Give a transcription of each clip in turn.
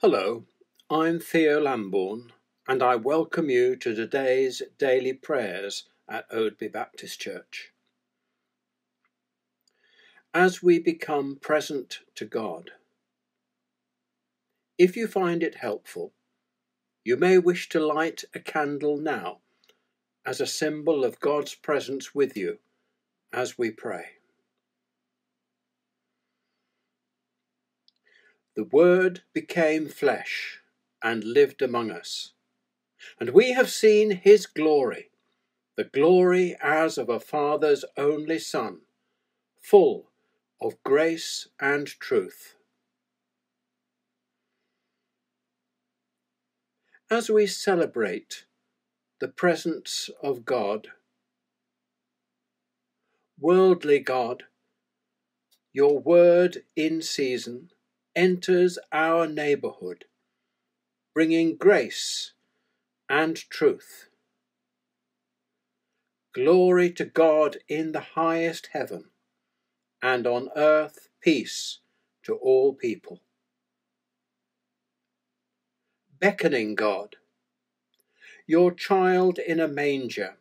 Hello, I'm Theo Lamborn, and I welcome you to today's daily prayers at Oadby Baptist Church. As we become present to God, if you find it helpful, you may wish to light a candle now as a symbol of God's presence with you as we pray. The Word became flesh and lived among us, and we have seen his glory, the glory as of a Father's only Son, full of grace and truth. As we celebrate the presence of God, worldly God, your word in season enters our neighbourhood, bringing grace and truth. Glory to God in the highest heaven, and on earth peace to all people. Beckoning God, your child in a manger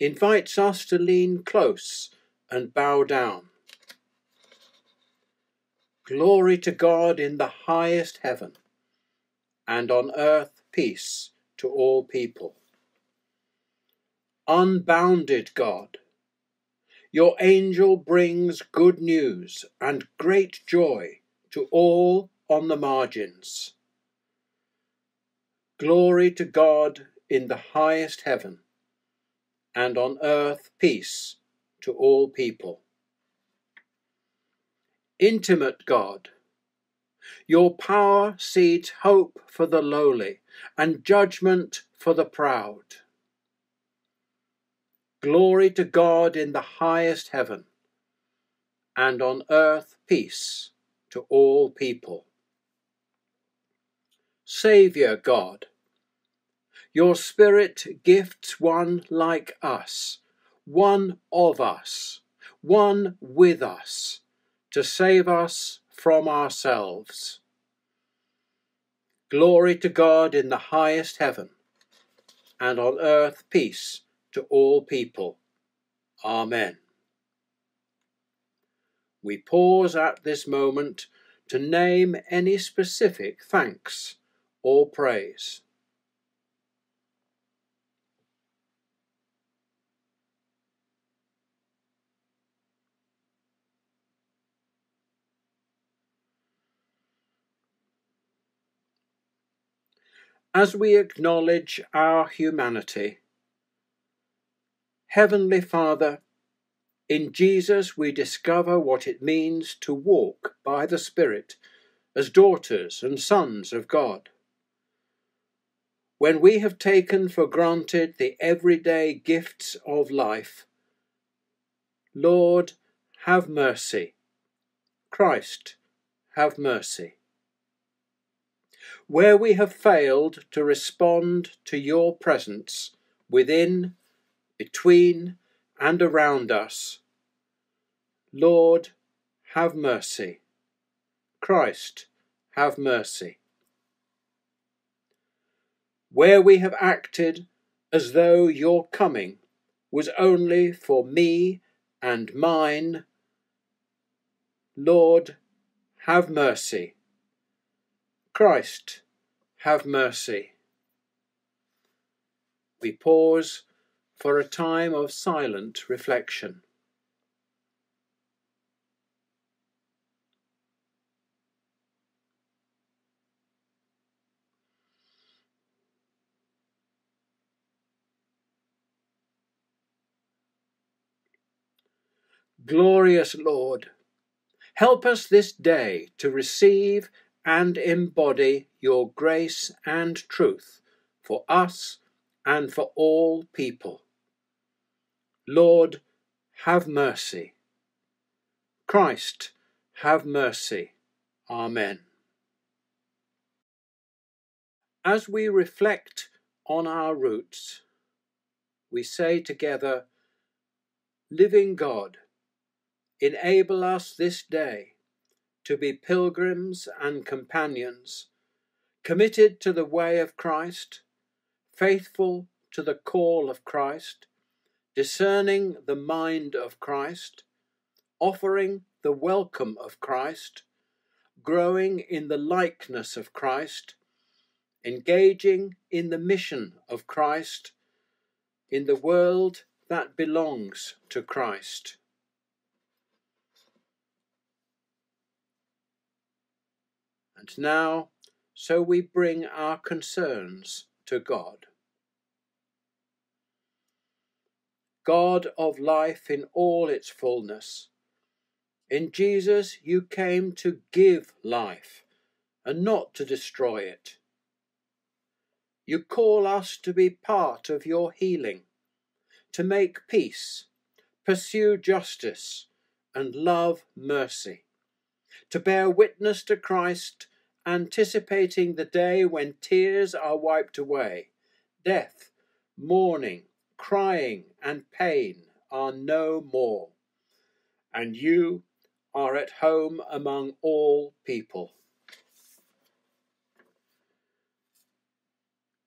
invites us to lean close and bow down Glory to God in the highest heaven, and on earth peace to all people. Unbounded God, your angel brings good news and great joy to all on the margins. Glory to God in the highest heaven, and on earth peace to all people intimate God. Your power seeds hope for the lowly and judgment for the proud. Glory to God in the highest heaven, and on earth peace to all people. Saviour God, your Spirit gifts one like us, one of us, one with us to save us from ourselves. Glory to God in the highest heaven, and on earth peace to all people. Amen. We pause at this moment to name any specific thanks or praise. As we acknowledge our humanity. Heavenly Father, in Jesus we discover what it means to walk by the Spirit as daughters and sons of God. When we have taken for granted the everyday gifts of life, Lord, have mercy. Christ, have mercy where we have failed to respond to your presence within, between, and around us, Lord, have mercy. Christ, have mercy. Where we have acted as though your coming was only for me and mine, Lord, have mercy. Christ, have mercy. We pause for a time of silent reflection. Glorious Lord, help us this day to receive and embody your grace and truth for us and for all people. Lord, have mercy. Christ, have mercy. Amen. As we reflect on our roots, we say together, Living God, enable us this day to be pilgrims and companions, committed to the way of Christ, faithful to the call of Christ, discerning the mind of Christ, offering the welcome of Christ, growing in the likeness of Christ, engaging in the mission of Christ in the world that belongs to Christ. And now, so we bring our concerns to God. God of life in all its fullness, in Jesus you came to give life and not to destroy it. You call us to be part of your healing, to make peace, pursue justice, and love mercy, to bear witness to Christ, anticipating the day when tears are wiped away, death, mourning, crying, and pain are no more, and you are at home among all people.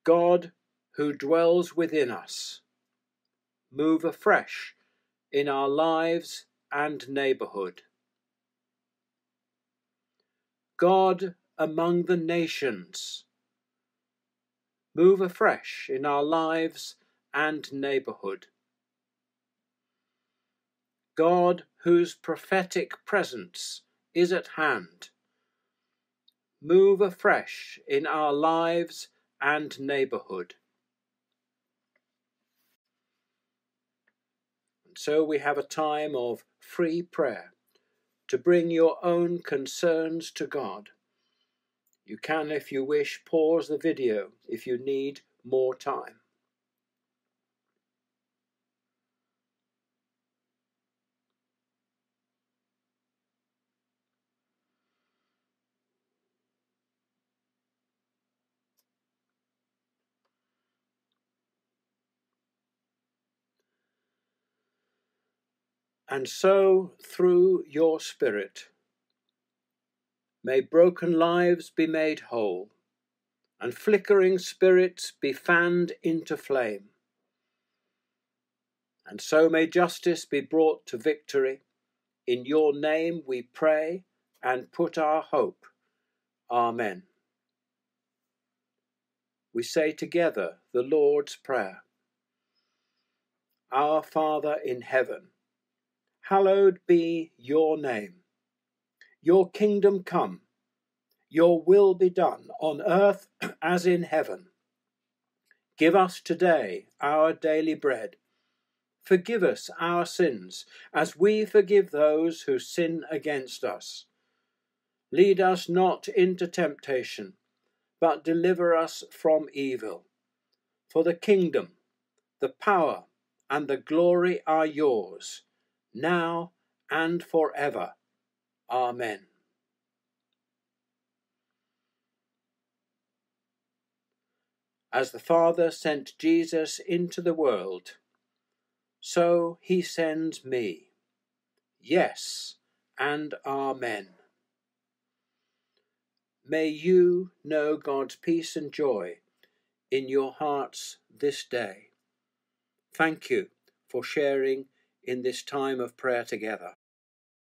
God who dwells within us, move afresh in our lives and neighbourhood. God among the nations, move afresh in our lives and neighbourhood. God whose prophetic presence is at hand, move afresh in our lives and neighbourhood. And so we have a time of free prayer to bring your own concerns to God. You can, if you wish, pause the video if you need more time. And so, through your Spirit, may broken lives be made whole, and flickering spirits be fanned into flame. And so may justice be brought to victory. In your name we pray and put our hope. Amen. We say together the Lord's Prayer. Our Father in heaven, hallowed be your name. Your kingdom come, your will be done on earth as in heaven. Give us today our daily bread. Forgive us our sins as we forgive those who sin against us. Lead us not into temptation, but deliver us from evil. For the kingdom, the power, and the glory are yours now and forever. Amen. As the Father sent Jesus into the world, so he sends me. Yes and Amen. May you know God's peace and joy in your hearts this day. Thank you for sharing in this time of prayer together.